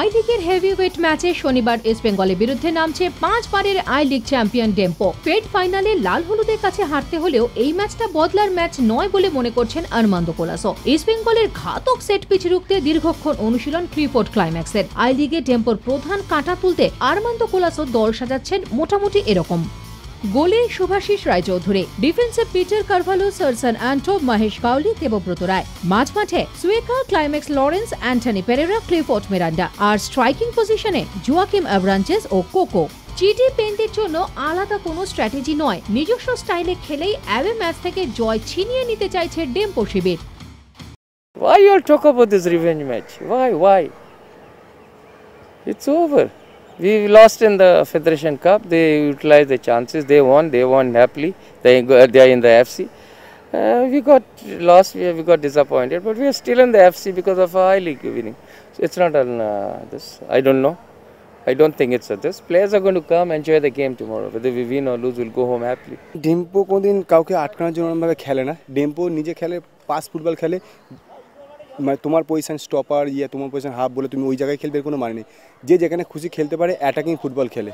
I লিগের heavyweight ম্যাচে শনিবার ইস্টবেঙ্গলের বিরুদ্ধে নামছে পাঁচবারের I League champion Dempo Fed ফাইনালে লাল হলুদের কাছে হারতে হলেও এই ম্যাচটা বদলার ম্যাচ নয় বলে মনে করছেন আরমান্দ কোলাসো। ইস্ট বেঙ্গলের ঘাতক সেট পিচ রুখতে দীর্ঘক্ষণ অনুশীলন ক্রিপোর্ট ক্লাইম্যাক্সের। আই লিগে ডেম্পোর প্রধান কাঁটা তুলতে আরমান্দ কোলাসো দল সাজাচ্ছেন মোটামুটি এরকম। গোলে শুভাশিস রায়চৌধুরী ডিফেন্সে পিটার কারভালো সারসান অ্যান্টো মহেশ কাউলি দেবব্রত রায় মাঝ মাঠে সুয়েকা Climax Lawrence Anthony Pereira Clifford Miranda আর স্ট্রাইকিং পজিশনে জুয়াকিম অ্যাভরাঞ্চেস ও কোকো চিটি পেন্টের জন্য আলাদা কোনো স্ট্র্যাটেজি নয় নিজস্ব স্টাইলে খেলেই অ্যাওয়ে ম্যাচ থেকে জয় ছিনিয়ে নিতে চাইছে ডেম্পো শিবির Why you all talk about this revenge match? Why? Why? It's over. We lost in the Federation Cup. They utilized the chances. They won. They won happily. They go, they are in the FC. Uh, we got lost. We, we got disappointed, but we are still in the FC because of our high league winning. So it's not on uh, this. I don't know. I don't think it's at this. Players are going to come enjoy the game tomorrow. Whether we win or lose, we'll go home happily. Dempo কোনোদিন কাউকে আটকানোর জন্য ওরমভাবে খেলে না ডেম্পো নিজে খেলে pass football খেলে মানে তোমার পজিশন স্টপার ইয়ে তোমার পজিশন হাফ বলে তুমি ওই জায়গায় খেলবে কোনো মানে নেই। যে যেখানে খুশি খেলতে পারে অ্যাটাকিং ফুটবল খেলে।